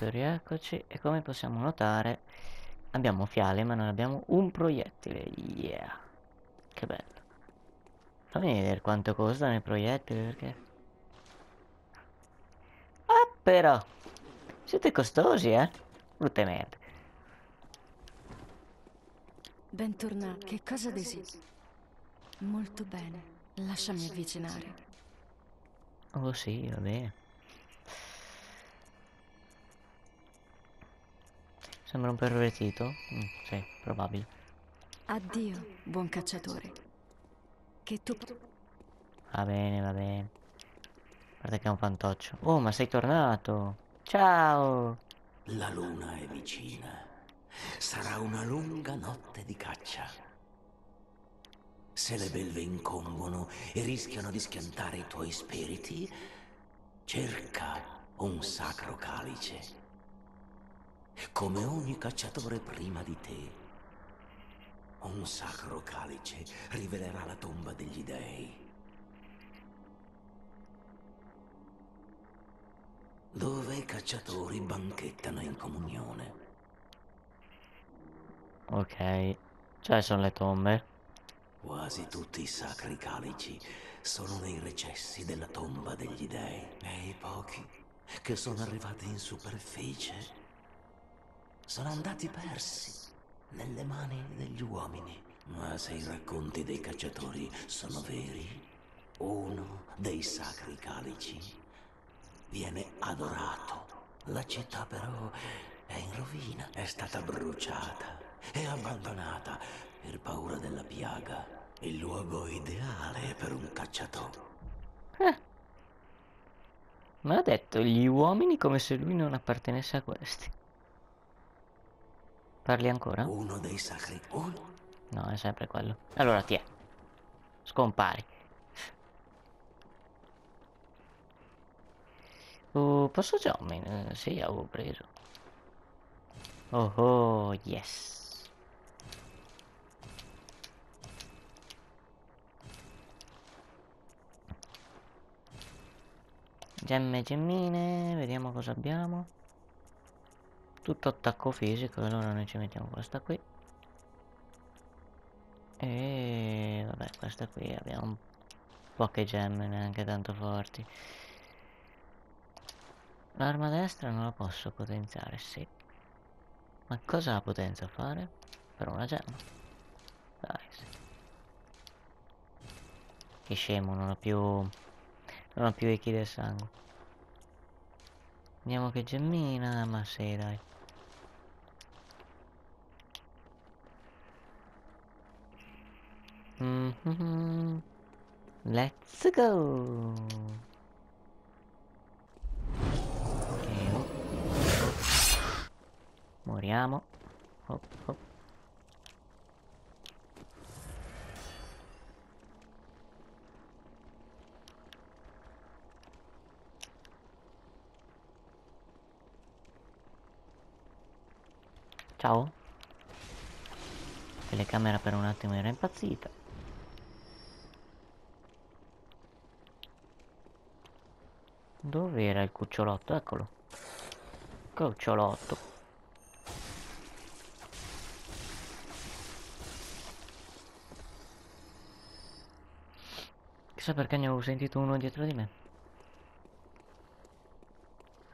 Perfetto, rieccoci. E come possiamo notare, abbiamo fiale, ma non abbiamo un proiettile. Yeah. Che bello. Fammi vedere quanto costano i proiettili, perché... Ah, però! Siete costosi, eh? Brutte merde. Bentornato. Che cosa desideri? Molto bene. Lasciami avvicinare. Oh sì, va bene. Sembra un pervertito? Mm, sì, probabile. Addio, buon cacciatore. Che tu... Va bene, va bene. Guarda che è un fantoccio. Oh, ma sei tornato! Ciao! La luna è vicina. Sarà una lunga notte di caccia. Se le belve incombono e rischiano di schiantare i tuoi spiriti, cerca un sacro calice. Come ogni cacciatore prima di te. Un sacro calice rivelerà la tomba degli dei. Dove i cacciatori banchettano in comunione. Ok. Cioè, sono le tombe. Quasi tutti i sacri calici sono nei recessi della tomba degli dei. E i pochi che sono arrivati in superficie sono andati persi nelle mani degli uomini. Ma se i racconti dei cacciatori sono veri, uno dei sacri calici viene adorato. La città però è in rovina, è stata bruciata e abbandonata per paura della piaga. Il luogo ideale per un cacciatore. Ma ha detto gli uomini come se lui non appartenesse a questi. Parli ancora? Uno dei sacri. Uno. No, è sempre quello. Allora ti è. Scompari. Uh, posso già? Eh, sì, avevo preso. Oh oh, yes. Gemme gemmine, vediamo cosa abbiamo. Tutto attacco fisico, allora noi ci mettiamo questa qui. E vabbè, questa qui abbiamo poche gemme, neanche tanto forti. L'arma destra non la posso potenziare, sì. Ma cosa ha potenza fare? Per una gemma. Dai, sì. Che scemo, non ho più... Non ho più echi del sangue. Vediamo che gemmina, ma sì, dai. Mm -hmm. Let's go! Ok, oh. Moriamo. Hop. Ciao. Telecamera per un attimo era impazzita. Dove era il cucciolotto? Eccolo. Cucciolotto. Chissà perché ne avevo sentito uno dietro di me.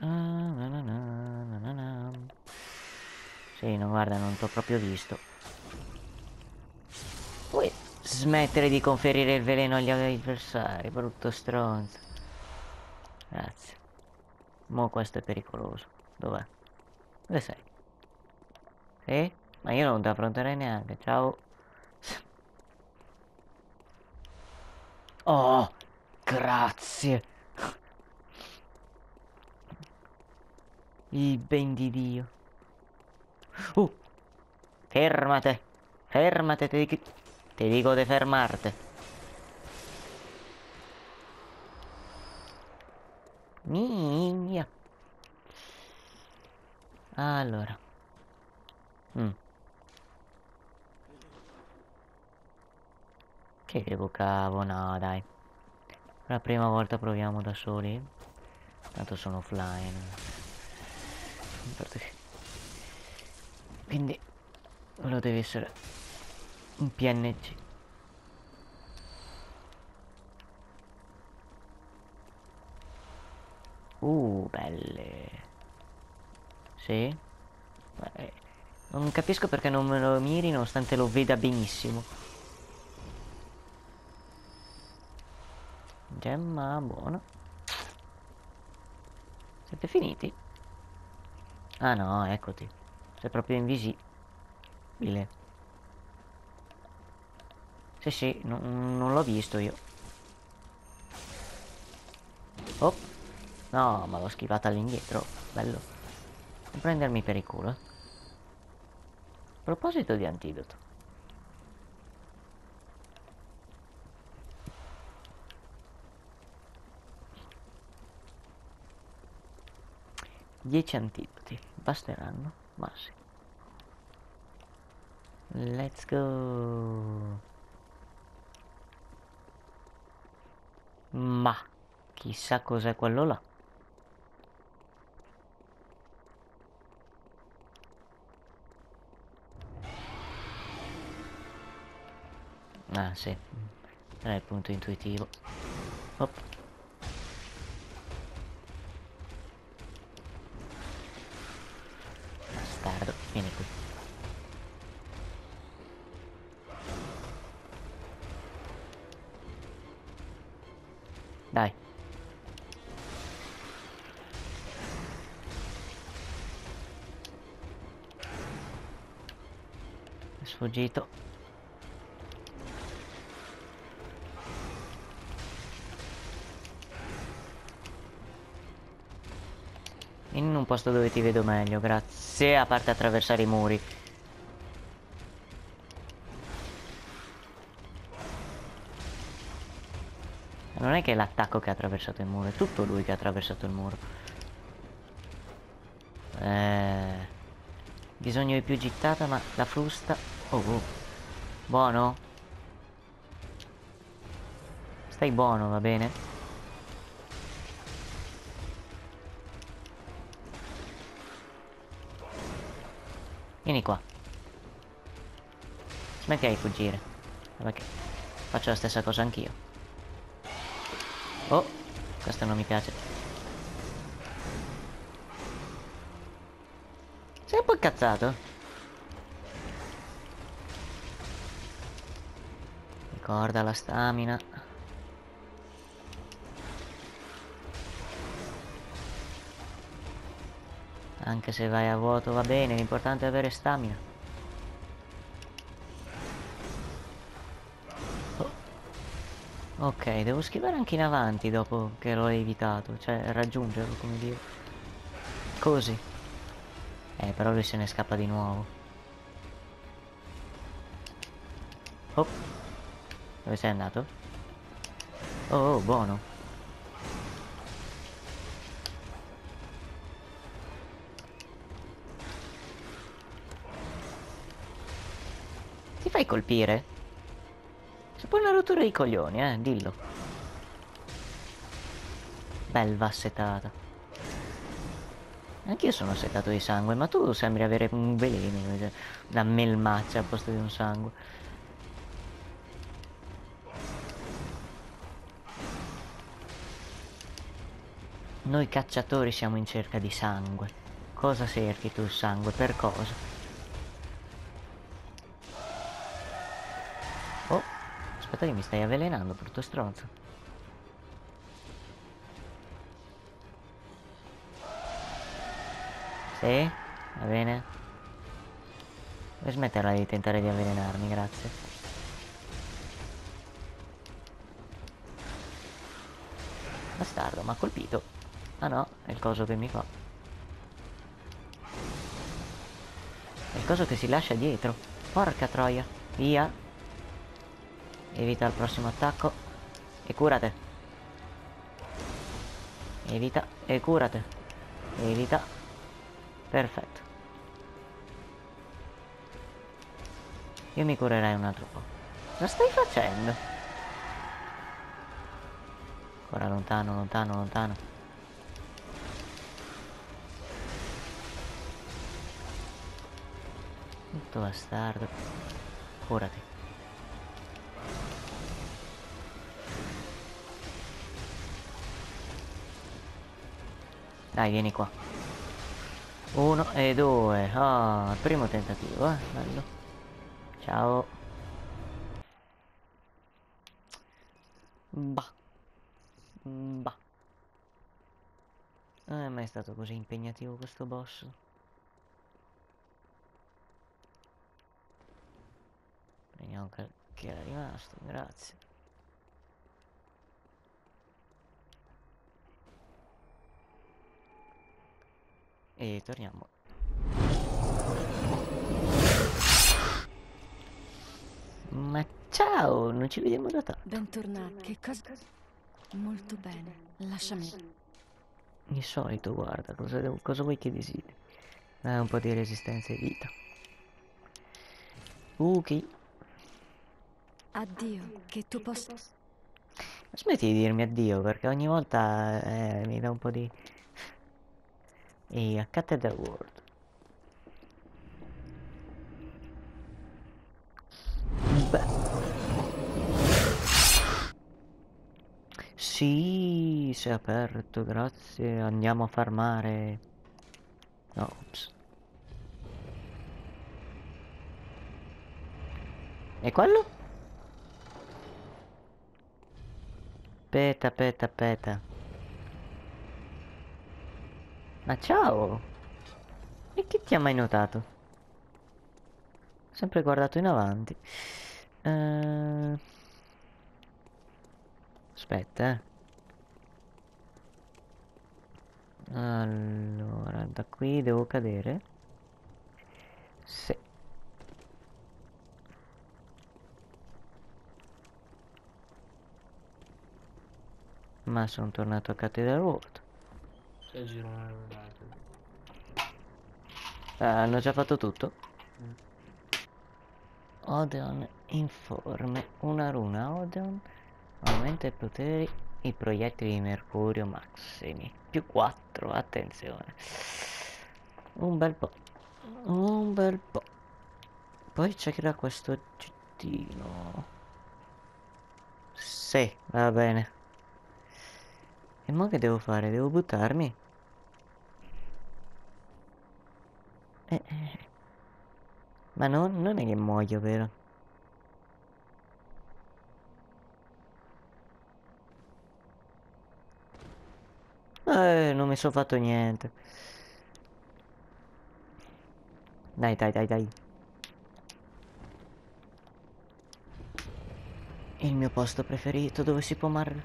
Ah, na na na na. Sì, no, guarda, non t'ho proprio visto. Puoi smettere di conferire il veleno agli avversari, brutto stronzo. Grazie. Mo questo è pericoloso. Dov'è? Dove sei? Sì? Ma io non ti affronterei neanche. Ciao. Oh, grazie. Il ben di Dio. Uh, fermate. Fermate, ti, dico, di fermarti. Mia. Allora. Mm. Che devo cavo? No, dai. La prima volta proviamo da soli. Tanto sono offline. Quindi quello deve essere un PNG. Uh, belle. Sì? Beh, non capisco perché non me lo miri nonostante lo veda benissimo. Gemma buona. Siete finiti? Ah no, eccoti. Sei proprio invisibile. Sì, sì, no- non l'ho visto io. Oh. No, ma l'ho schivata all'indietro. Bello. Non prendermi per il culo. A proposito di antidoto. Dieci antidoti. Basteranno? Ma sì. Let's go. Ma chissà cos'è quello là. Ah sì, era il punto intuitivo. Op. Bastardo, vieni qui. Dai. È sfuggito. In un posto dove ti vedo meglio, grazie, a parte attraversare i muri. Non è che è l'attacco che ha attraversato il muro, è tutto lui che ha attraversato il muro. Eh, bisogno di più gittata, ma la frusta... Oh, oh. Buono? Stai buono, va bene? Vieni qua. Smetti di fuggire. Perché faccio la stessa cosa anch'io. Oh, questo non mi piace. Sei un po' incazzato? Ricorda la stamina. Anche se vai a vuoto va bene, l'importante è avere stamina. Oh. Ok, devo schivare anche in avanti dopo che l'ho evitato, cioè raggiungerlo, come dire. Così. Eh, però lui se ne scappa di nuovo. Oh. Dove sei andato? Oh, oh buono. Fai colpire? Se poi una rottura di coglioni, eh, dillo. Belva setata. Anch'io sono setato di sangue, ma tu sembri avere un veleno, una melmaccia al posto di un sangue. Noi cacciatori siamo in cerca di sangue. Cosa cerchi tu sangue? Per cosa? Aspetta che mi stai avvelenando, brutto stronzo. Sì? Va bene? Vuoi smetterla di tentare di avvelenarmi, grazie. Bastardo, mi ha colpito. Ah no, è il coso che mi fa. È il coso che si lascia dietro. Porca troia. Via. Evita il prossimo attacco. E curate. Evita e curate. Evita. Perfetto. Io mi curerai un altro po'. Cosa stai facendo? Ancora lontano, lontano, lontano. Tutto bastardo. Curati. Dai, vieni qua. Uno e due. Ah, primo tentativo, eh. Bello. Ciao. Bah. Bah. Non è mai stato così impegnativo questo boss. Vediamo che, era rimasto, grazie. E torniamo. Ma ciao, non ci vediamo da tanto. Bentornato. Che cosa? Molto bene. Lasciami. Di solito, guarda, cosa, devo- cosa vuoi che desideri? Dai un po' di resistenza e vita. Ok. Addio. Che tu possa. Smetti di dirmi addio perché ogni volta eh, mi dà un po' di... E a Cathedral World. Beh. Sì, si è aperto, grazie. Andiamo a farmare. No, ops. E quello? Aspetta, aspetta, aspetta. Ma ciao! E chi ti ha mai notato? Sempre guardato in avanti. Eh, Aspetta, eh. Allora, da qui devo cadere? Sì. Ma sono tornato a Cathedral World. C'è il giro non è andato. Ah, hanno già fatto tutto? Odeon informe. Una runa Odeon aumenta i poteri i proiettili di mercurio massimi. Più 4, attenzione. Un bel po'. Un bel po'. Poi c'era questo oggettino. Sì, va bene. E mo che devo fare? Devo buttarmi? Eh, eh. Ma non, non è che muoio, vero? Eh, non mi sono fatto niente. Dai, dai, dai, dai. Il mio posto preferito dove si può mar-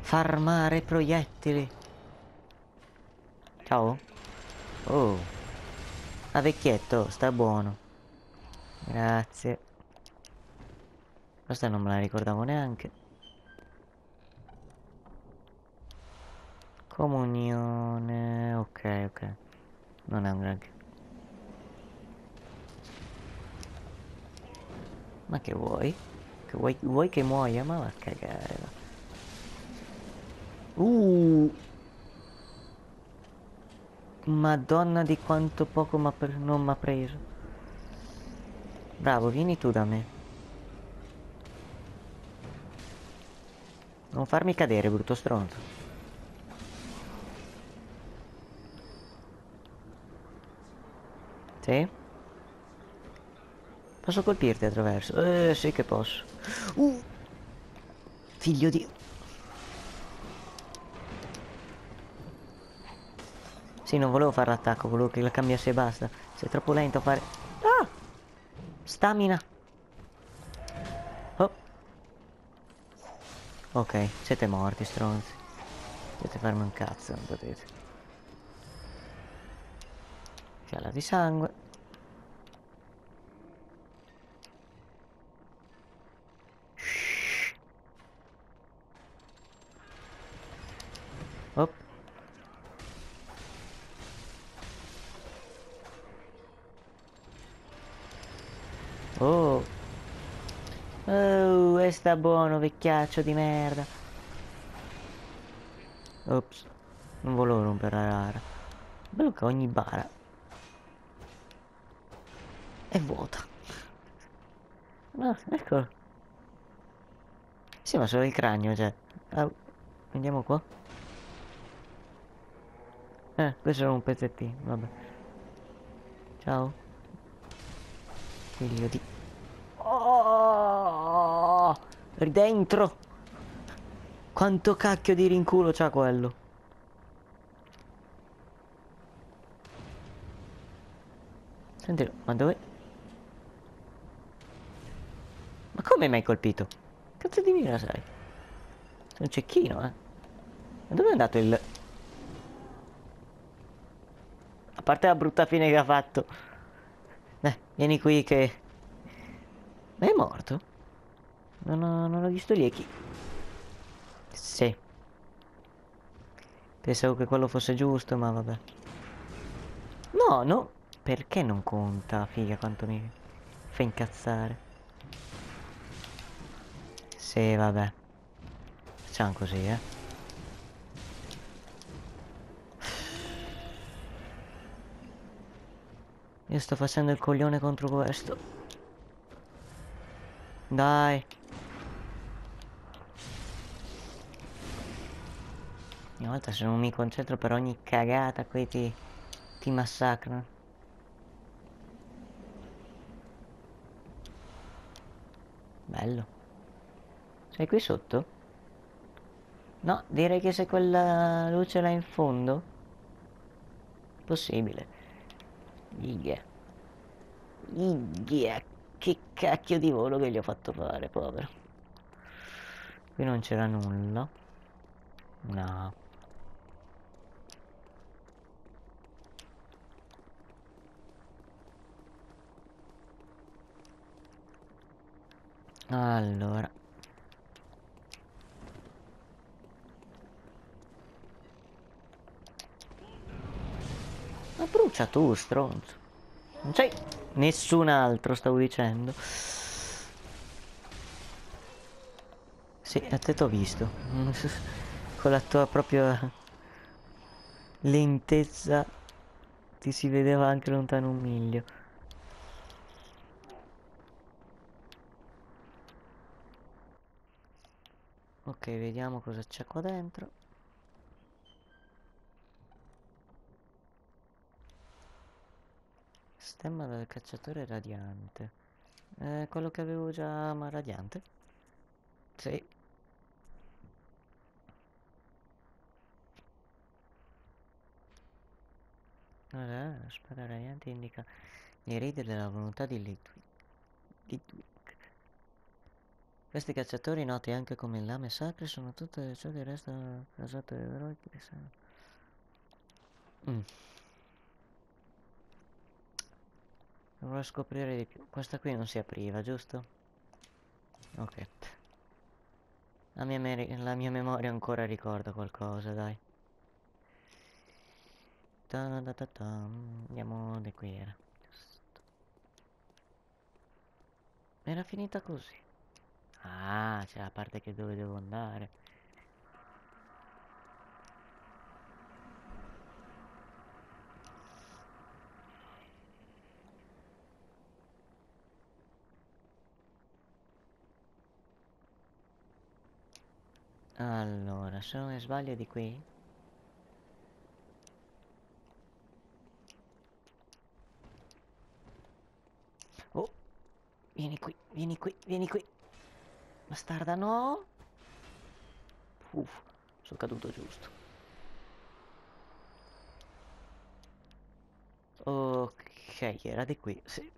farmare proiettili. Ciao. Oh. A vecchietto, sta buono. Grazie. Questa non me la ricordavo neanche. Comunione. Ok, ok. Non è un granché. Ma che vuoi? Che vuoi, vuoi che muoia? Ma va a cagare. va. Uh. Madonna di quanto poco non mi ha preso. Bravo, vieni tu da me. Non farmi cadere, brutto stronzo. Sì? Posso colpirti attraverso? Eh, sì che posso. Uh! Figlio di... Sì, non volevo fare l'attacco, volevo che la cambiasse e basta. Sei troppo lento a fare... Ah! Stamina. Oh. Ok, siete morti, stronzi. Potete farmi un cazzo, non potete. Fiala di sangue. Op. Oh. Oh, e sta buono, vecchiaccio di merda. Ops. Non volevo rompere la rara. Bello che ogni bara. È vuota. No, eccolo. Sì, ma solo il cranio, cioè. Ah, andiamo qua. Eh, questo era un pezzettino, vabbè. Ciao. Figlio di... Oh! Dentro! Quanto cacchio di rinculo c'ha quello? Senti, ma dove... Ma come mi hai colpito? Cazzo di mira sei? Sei un cecchino, eh? Ma dove è andato il... A parte la brutta fine che ha fatto. Eh, vieni qui che... Ma è morto? Non ho, non ho visto gli echi. Sì. Pensavo che quello fosse giusto, ma vabbè. No, no. Perché non conta, figa, quanto mi fa incazzare. Sì, vabbè. Facciamo così, eh. Io sto facendo il coglione contro questo. Dai. Una volta se non mi concentro per ogni cagata qui ti, ti massacrano. Bello. Sei qui sotto? No, direi che se quella luce là in fondo. Possibile. Iglia. Iglia. Che cacchio di volo che gli ho fatto fare, povero. Qui non c'era nulla. No. Allora. Ma brucia tu, stronzo. Non c'hai nessun altro, stavo dicendo. Sì, a te t'ho visto. Con la tua propria lentezza ti si vedeva anche lontano un miglio. Ok, vediamo cosa c'è qua dentro. Stemma del cacciatore radiante. Eh, quello che avevo già, ma radiante? Sì. Allora, la spada radiante indica gli eredi della volontà di Litwick. Litwick. Questi cacciatori, noti anche come lame sacre, sono tutte ciò che resta causato dai eroi che sanno. Mm. Dovrò scoprire di più. Questa qui non si apriva, giusto? Ok. La mia, la mia memoria ancora ricorda qualcosa, dai. Ta -da -ta -ta. Andiamo di qui era. Era finita così. Ah, c'è la parte che dove devo andare. Allora, se non mi sbaglio di qui? Oh, vieni qui, vieni qui, vieni qui. Bastarda, no! Uff, sono caduto giusto. Ok, era di qui, sì.